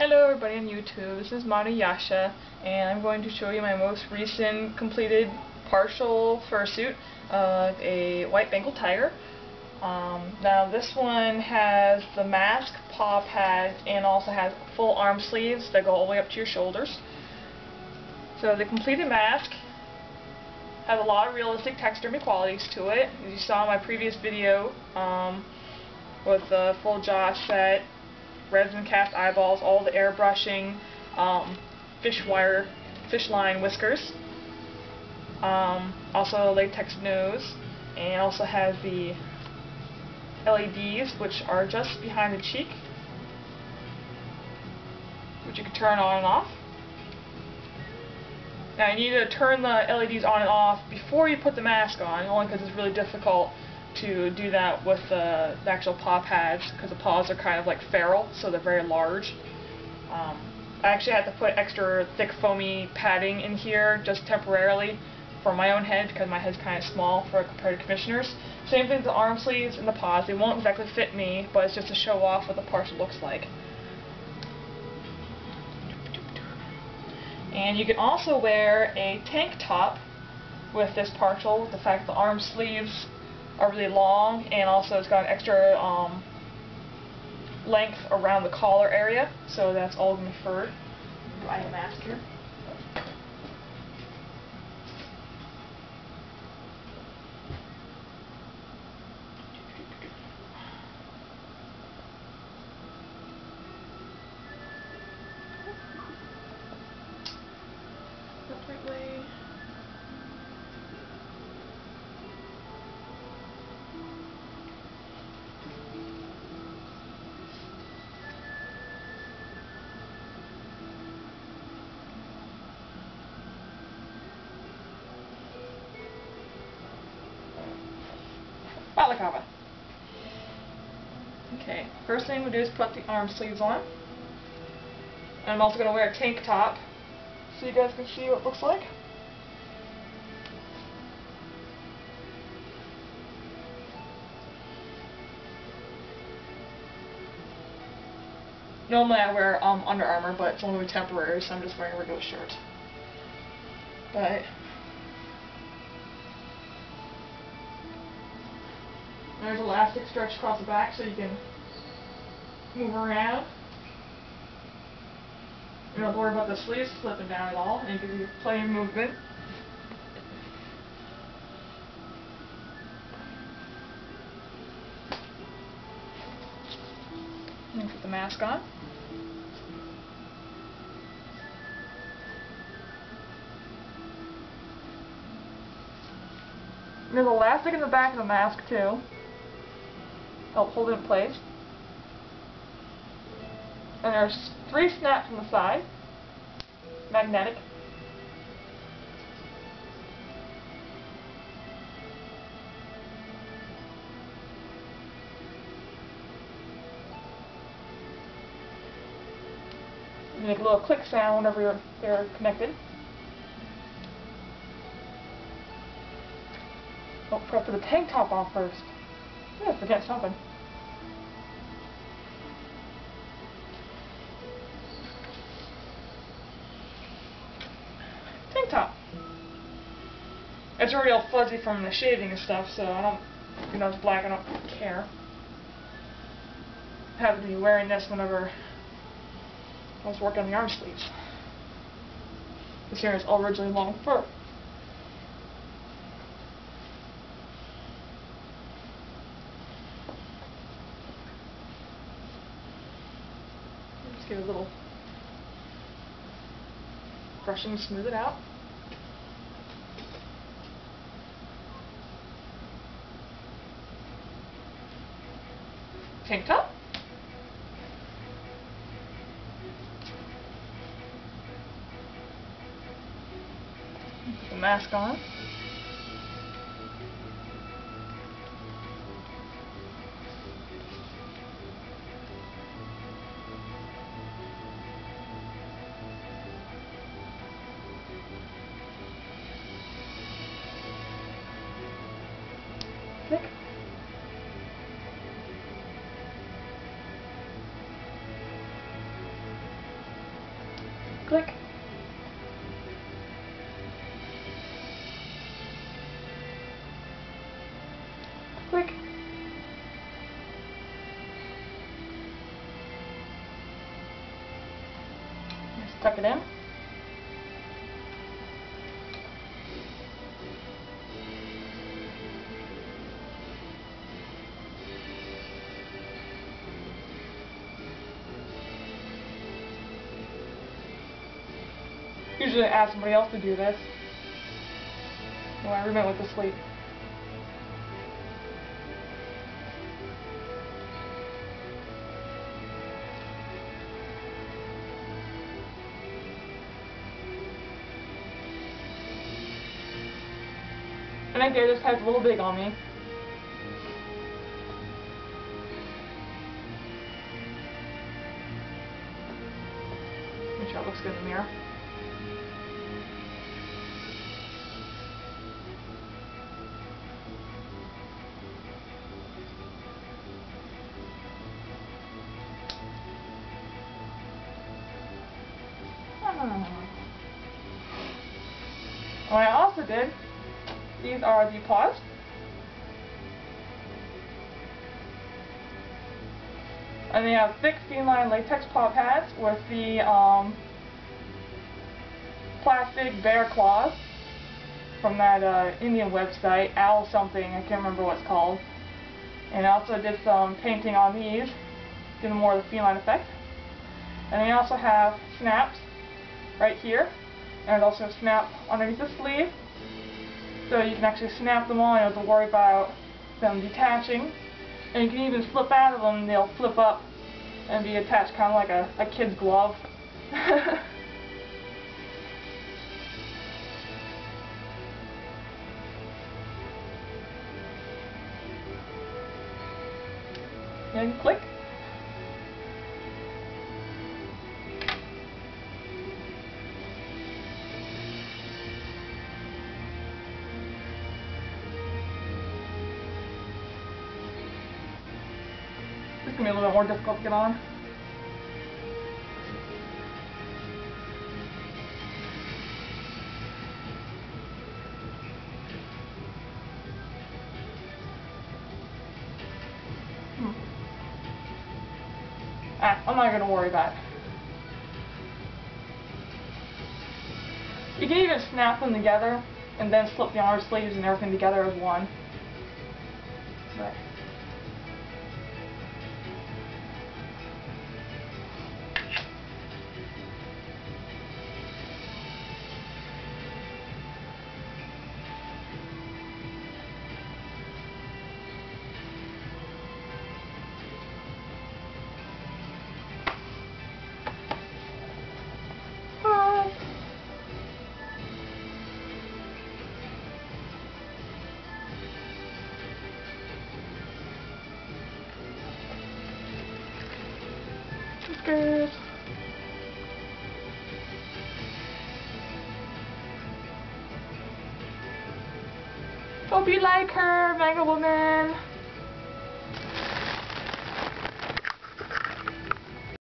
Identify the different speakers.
Speaker 1: Hello everybody on YouTube, this is Monoyasha and I'm going to show you my most recent completed partial fursuit of a white Bengal tiger. Um, now this one has the mask, paw pads, and also has full arm sleeves that go all the way up to your shoulders. So the completed mask has a lot of realistic taxidermy qualities to it. As you saw in my previous video um, with the full jaw set resin cast eyeballs, all the airbrushing, um, fish wire, fish line whiskers, um, also latex nose, and also has the LEDs, which are just behind the cheek, which you can turn on and off. Now you need to turn the LEDs on and off before you put the mask on, only because it's really difficult to do that with the, the actual paw pads because the paws are kind of like feral, so they're very large. Um, I actually had to put extra thick foamy padding in here just temporarily for my own head because my head's kind of small for compared to commissioners. Same thing with the arm sleeves and the paws. They won't exactly fit me, but it's just to show off what the partial looks like. And you can also wear a tank top with this partial, the fact the arm sleeves are really long, and also it's got an extra um, length around the collar area, so that's all going to be furred. I Okay, first thing we do is put the arm sleeves on. And I'm also going to wear a tank top so you guys can see what it looks like. Normally I wear um, Under Armour, but it's only temporary, so I'm just wearing a regular shirt. But There's elastic stretched across the back so you can move around. You don't worry about the sleeves slipping down at all, and you plenty of movement. And put the mask on. There's elastic in the back of the mask too help hold it in place. And there's three snaps on the side, magnetic. You make a little click sound whenever you're, they're connected. Oh, prep the tank top on first. Yeah, forget something. Tank top. It's already all fuzzy from the shaving and stuff, so I don't, you know, it's black, I don't care. I happen to be wearing this whenever I was working on the arm sleeves. This here is originally long fur. A little brushing smooth it out. Tank top. Put the mask on. Tuck it in. Usually I ask somebody else to do this. Well, I roommate went to sleep. And I did, this guy's a little big on me. Make sure it looks good in the mirror. What I also did, these are the paws. And they have thick feline latex paw pads with the um, plastic bear claws from that uh, Indian website, Owl something, I can't remember what it's called. And I also did some painting on these, them more of the feline effect. And they also have snaps right here. And also a snap underneath the sleeve. So you can actually snap them on, you don't have to worry about them detaching. And you can even flip out of them, they'll flip up and be attached kind of like a, a kid's glove. and click. To be a little bit more difficult to get on. Hmm. Ah, I'm not to worry about it. You can even snap them together and then slip the arm sleeves and everything together as one. But Good. Hope you like her, Mega Woman.